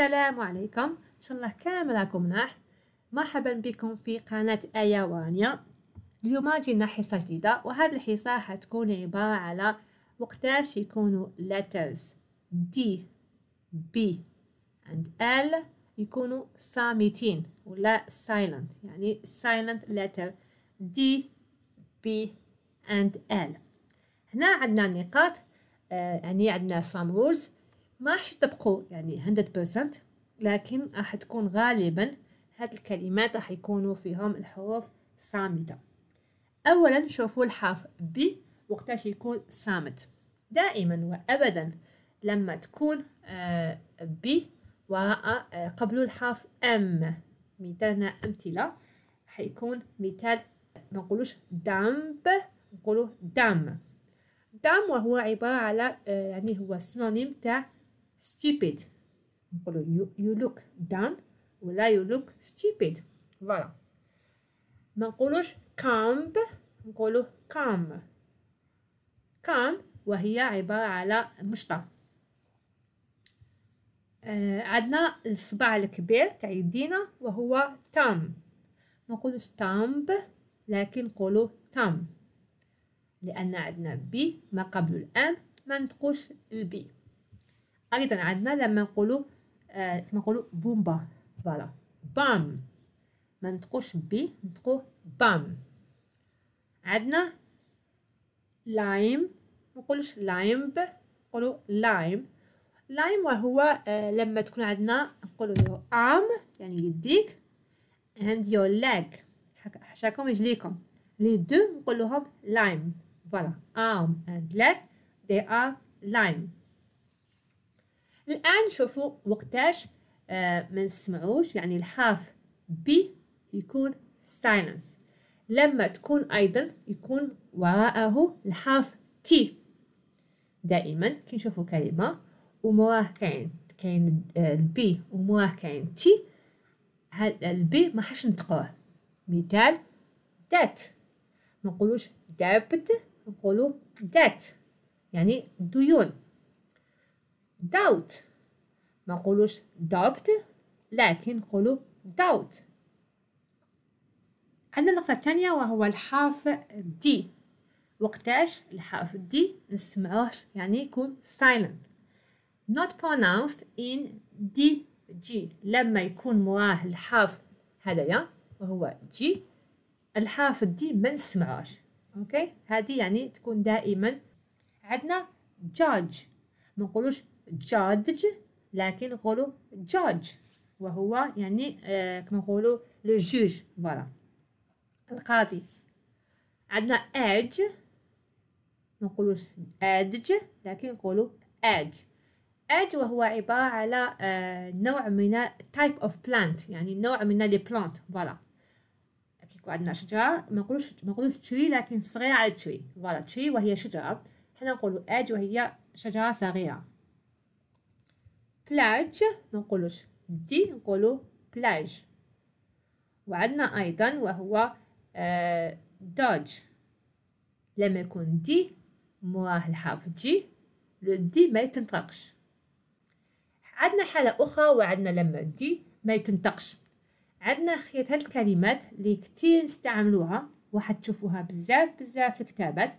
السلام عليكم. إن شاء الله كامل راكم مناح مرحبا بكم في قناة آية وانيا. اليوم جينا حصة جديدة وهذه الحصة حتكون عبارة على وقتاش يكونوا letters D B and L يكونوا صامتين ولا silent. يعني silent letter D B and L. هنا عندنا نقاط آه يعني عندنا some rules ما راح تطبقوا يعني 100% لكن راح تكون غالبا هاد الكلمات راح يكونوا فيهم الحروف صامتة أولا شوفوا الحرف ب وقتاش يكون صامت دائما وأبدا لما تكون آه ب وراء آه قبل الحرف أم مثالنا أمثلة حيكون مثال ما نقولوش دامب نقولوا dumb dumb وهو عبارة على آه يعني هو synonyme تاع stupid. نقولوا you, you look dumb ولا you look stupid. voilà ما نقولوش comb. نقولوا comb. Comb وهي عبارة على مشطة آه عندنا الصباع الكبير تاع يدينا وهو thumb ما نقولوش thumb لكن نقولوا thumb لأن عندنا B ما قبل ال M ما نطقوش ال B. أيضا عندنا لما نقولوا آه كما نقولوا بومبا. voilà. bomb. ما نطقوش B نطقو bomb. عندنا limb. ما نقولوش limb نقولوا limb. limb وهو آه لما تكون عندنا نقولوا your arm يعني يديك. And your leg. حشاكم رجليكم les deux نقولوهم limb. voilà. arm and leg. They are limb الآن شوفوا وقتاش آه ما نسمعوش يعني الحرف B يكون silent. لما تكون أيضا يكون وراءه الحرف T دائما كي نشوفوا كلمة وموراه كاين كاين ال B وموراه كاين T هاد ال B ما حش نطقوه مثال دات ما نقولوش debt نقولوا دات يعني ديون. Doubt. ما نقولوش doubt لكن نقولوا doubt. عندنا النقطة الثانية وهو الحرف D وقتاش الحرف D نسمعوه يعني يكون silent. Not pronounced in D G لما يكون مراه الحرف هذايا وهو G الحرف D ما نسمعوش okay؟ هذه يعني تكون دائما. عندنا judge. ما نقولوش judge لكن نقولوا جاج وهو يعني آه كما نقولوا le juge. voilà. القاضي. عندنا اج ما نقولوش hedge لكن نقولوا اج اج وهو عبارة على آه نوع من type of plant يعني نوع من les plantes voilà. كي يكون عندنا شجرة. ما نقولوش ما نقولوش tree لكن صغيرة على tree voilà. tree وهي شجرة. حنا نقولوا اج وهي شجرة صغيرة. pledge ما نقولوش D نقولو pledge وعندنا أيضا وهو آه dodge لما يكون D مراه الحرف G le D ما يتنطقش. عندنا حالة أخرى وعندنا لما D ما يتنطقش. عندنا خيط هاد الكلمات اللي كتير نستعملوها وحتشوفوها بزاف بزاف في الكتابات.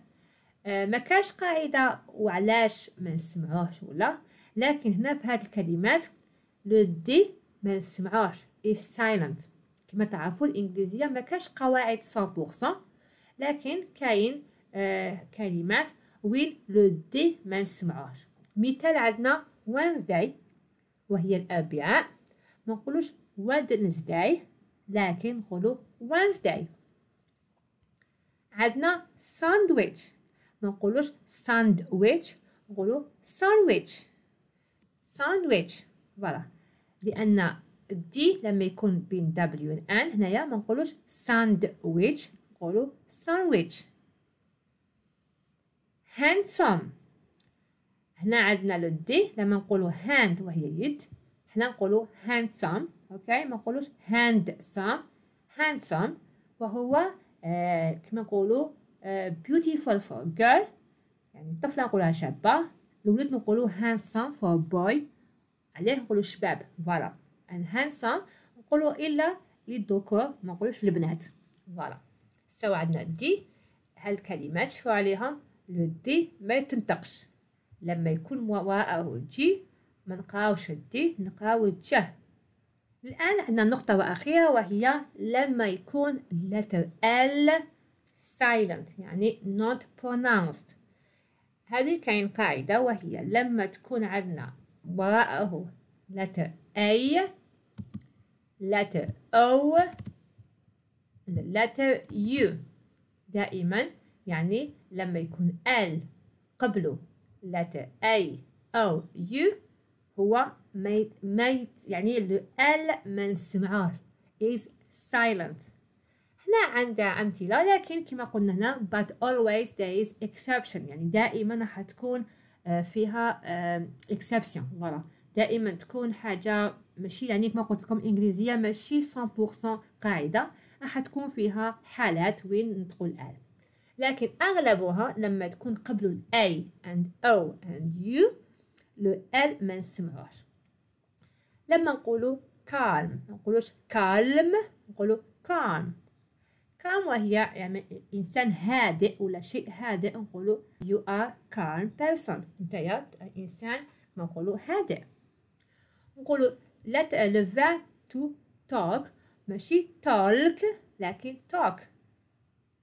آه ما كاش قاعدة وعلاش ما نسمعوهش ولا. لكن هنا في هذه الكلمات le D ما نسمعوش is silent. كما تعرفوا الإنجليزية ما كاش قواعد 100% لكن كاين آه كلمات وين لو دي ما نسمعوش مثال عندنا Wednesday وهي الأربعاء. ما نقولوش Wednesday لكن نقولوا Wednesday. عندنا sandwich ما نقولوش sandwich نقولوا sandwich. sandwich. voilà. لأن D لما يكون بين W و N هنايا ما نقولوش ساندويتش نقولوا sandwich. handsome. هنا عندنا le D لما نقولوا hand وهي يد هنا نقولوا handsome. okay؟ ما نقولوش handsome. handsome وهو آه كما نقولوا beautiful for girl يعني الطفلة نقولها شابة. الولد نقولوا handsome for boy عليه نقولوا شباب. voilà. ان handsome نقولوا إلا للذكور ما نقولوش البنات voilà. so عندنا D هاد الكلمات شوفوا عليهم le D ما يتنطقش لما يكون وراءه G ما نقراوش ال D نقراو الجه الآن عندنا نقطة وأخيرة وهي لما يكون letter L silent يعني not pronounced. هذه كاين قاعدة وهي لما تكون عندنا وراءه letter A letter O letter U دائما يعني لما يكون L قبله letter A أو U هو ما يعني ال ما نسمعوش is silent. هنا عندها أمثلة لكن كما قلنا هنا but always there is exception. يعني دائما راح تكون فيها exception voilà دائما تكون حاجة ماشي يعني كما قلت لكم إنجليزية ماشي 100% قاعدة. راح تكون فيها حالات وين نطقوا الآل لكن أغلبها لما تكون قبل ال A and O and U لو ال ما نسمعوش لما نقولوا calm ما نقولوش calm نقولوا calm. Calm وهي يعني إنسان هادئ ولا شيء هادئ نقولوا you are calm person. يا إنسان ما نقولوا هادئ. نقولوا let the verb to talk ماشي talk لكن talk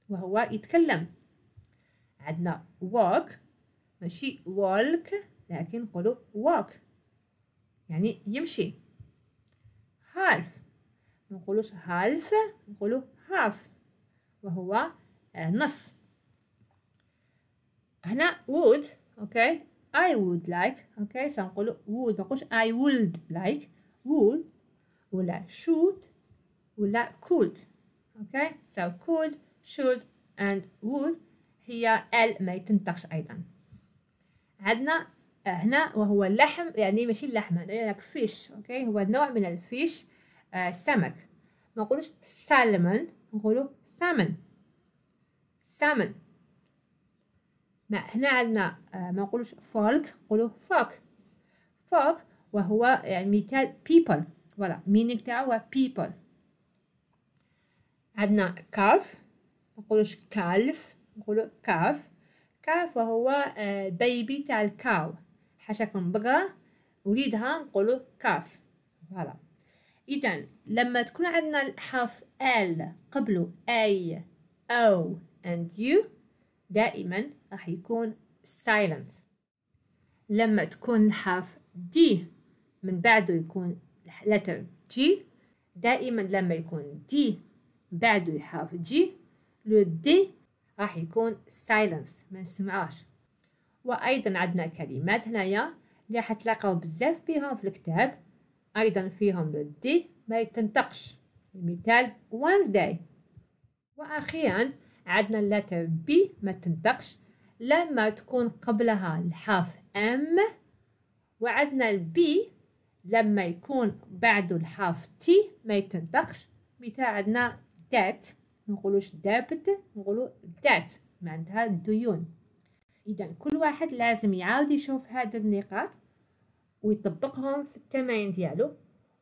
وهو يتكلم. عندنا walk ماشي walk لكن نقولوا walk يعني يمشي. half ما نقولوش half نقولوا half. وهو نص. هنا would okay I would like okay سنقولوا would ما I would like would ولا should ولا could okay so could should and would هي L ما يتنطقش أيضا. عندنا هنا وهو اللحم يعني ماشي اللحم هذا fish okay هو نوع من ال fish آه سمك. ما نقولوش سالمون نقولوا salmon. salmon. ما هنا عندنا آه ما نقولوش folk نقولوا folk. folk وهو يعني مثال people. voilà meaning تاعو هو people. عندنا calf ما نقولوش calf نقولوا calf. calf وهو آه baby تاع ال cow. حاشاكم بقرة وليدها نقولوا calf. voilà. إذا لما تكون عندنا الحرف L قبله A أو O and U دائما راح يكون silent. لما تكون الحرف دي من بعده يكون letter G دائما لما يكون دي بعده الحرف جي لو دي راح يكون silence ما نسمعوش وأيضا عندنا كلمات هنايا اللي حتلاقاو بزاف بيهم في الكتاب. أيضا فيهم لو دي ما يتنطقش مثال Wednesday. وأخيرا عندنا اللتر بي ما تنطقش لما تكون قبلها الحرف M وعندنا ال B لما يكون بعده الحرف T ما يتنطقش مثال عندنا debt نقولوش debt نقولو debt معناتها ديون. إذا كل واحد لازم يعاود يشوف هاد النقاط. ويطبقهم في التمارين ديالو.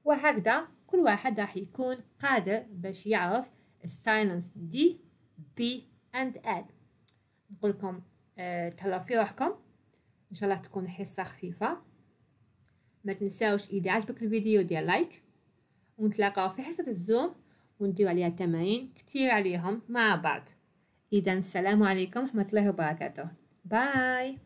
وهكذا كل واحد راح يكون قادر باش يعرف ال silent D B and L نقول لكم أه تهلاو في روحكم. إن شاء الله تكون حصة خفيفة. ما تنساوش إذا عجبك الفيديو ديرو like. ونتلاقاو في حصة ال Zoom وندير عليها تمارين كتير عليهم مع بعض. اذا السلام عليكم ورحمة الله وبركاته. bye!